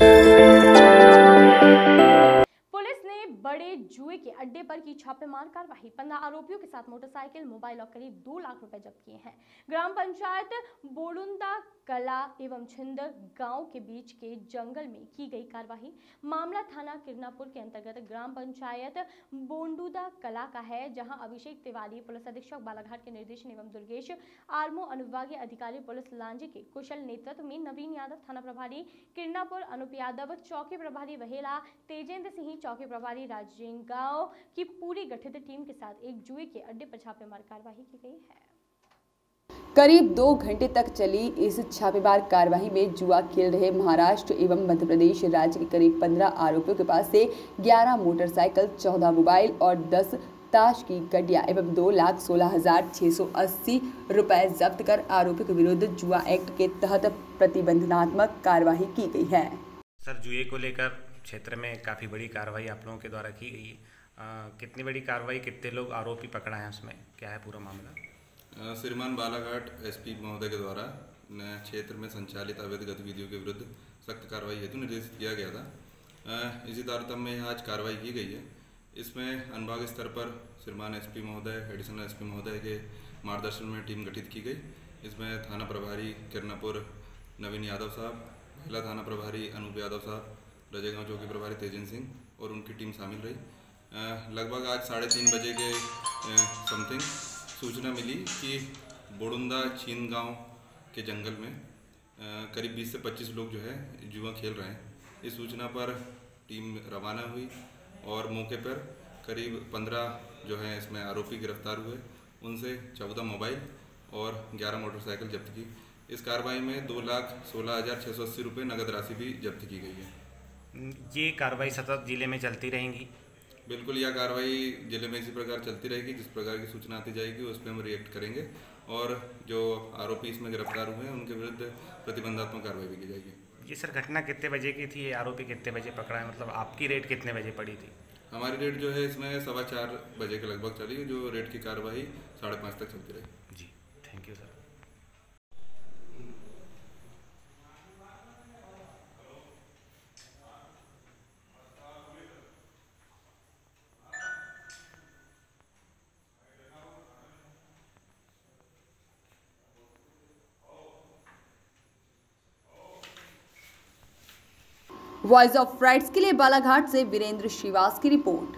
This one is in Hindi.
पुलिस बड़े जुए के अड्डे पर की छापेमार कार्रवाई। पंद्रह आरोपियों के साथ मोटरसाइकिल, मोबाइल और करीब दो लाख रुपए जब्त किए हैं। ग्राम पंचायत बोडुंदा कला एवं छिंद गाँव के बीच के जंगल में की गई कार्रवाई। मामला थाना किरनापुर के अंतर्गत ग्राम पंचायत बोंडुदा कला का है, जहाँ अभिषेक तिवारी, पुलिस अधीक्षक बालाघाट के निर्देशन एवं दुर्गेश आर्मो अनुविभागीय अधिकारी, पुलिस लांजे के कुशल नेतृत्व में नवीन यादव थाना प्रभारी किरनापुर, अनुप यादव, चौकी प्रभारी वहेला, तेजेंद्र सिंह, चौकी प्रभारी राजेंग गाँव की पूरी गठित टीम के साथ एक जुए के अड्डे पर छापेमार कार्रवाई की गई है। करीब दो घंटे तक चली इस छापेमार कार्रवाई में जुआ खेल रहे महाराष्ट्र एवं मध्य प्रदेश राज्य के करीब 15 आरोपियों के पास से 11 मोटरसाइकिल 14 मोबाइल और 10 ताश की गड्डिया एवं दो लाख सोलह हज़ार छः सौ अस्सी रुपए जब्त कर आरोपियों के विरुद्ध जुआ एक्ट के तहत प्रतिबंधनात्मक कार्रवाई की गई है। सर जुए को लेकर क्षेत्र में काफ़ी बड़ी कार्रवाई आप लोगों के द्वारा की गई है। कितनी बड़ी कार्रवाई, कितने लोग आरोपी पकड़ा है उसमें? क्या है पूरा मामला? श्रीमान बालाघाट एसपी महोदय के द्वारा क्षेत्र में संचालित अवैध गतिविधियों के विरुद्ध सख्त कार्रवाई हेतु निर्देशित किया गया था। इसी तारतम्य में आज कार्रवाई की गई है। इसमें अनुभाग स्तर पर श्रीमान एसपी महोदय, एडिशनल एसपी महोदय के मार्गदर्शन में टीम गठित की गई। इसमें थाना प्रभारी किरनापुर नवीन यादव साहब, महिला थाना प्रभारी अनूप यादव साहब रजेगांव चौकी प्रभारी तेजेंद्र सिंह और उनकी टीम शामिल रही। लगभग आज साढ़े तीन बजे के समथिंग सूचना मिली कि बोडुंदा छीन गाँव के जंगल में करीब 20 से 25 लोग जो है जुआ खेल रहे हैं। इस सूचना पर टीम रवाना हुई और मौके पर करीब 15 जो है इसमें आरोपी गिरफ़्तार हुए। उनसे 14 मोबाइल और 11 मोटरसाइकिल जब्त की। इस कार्रवाई में दो लाख सोलह हज़ार छः सौ अस्सी रुपये नगद राशि भी जब्त की गई है। ये कार्रवाई सतत ज़िले में चलती रहेंगी। बिल्कुल यह कार्रवाई ज़िले में इसी प्रकार चलती रहेगी जिस प्रकार की सूचना आती जाएगी उस पर हम रिएक्ट करेंगे और जो आरोपी इसमें गिरफ़्तार हुए हैं उनके विरुद्ध प्रतिबंधात्मक कार्रवाई भी की जाएगी। ये सर घटना कितने बजे की थी? ये आरोपी कितने बजे पकड़ा है? मतलब आपकी रेट कितने बजे पड़ी थी? हमारी रेट जो है इसमें सवा चार बजे के लगभग चली जो रेट की कार्रवाई साढ़े पाँच तक चलती रही। जी thank you sir voice of rights के लिए बालाघाट से वीरेंद्र श्रीवास की रिपोर्ट।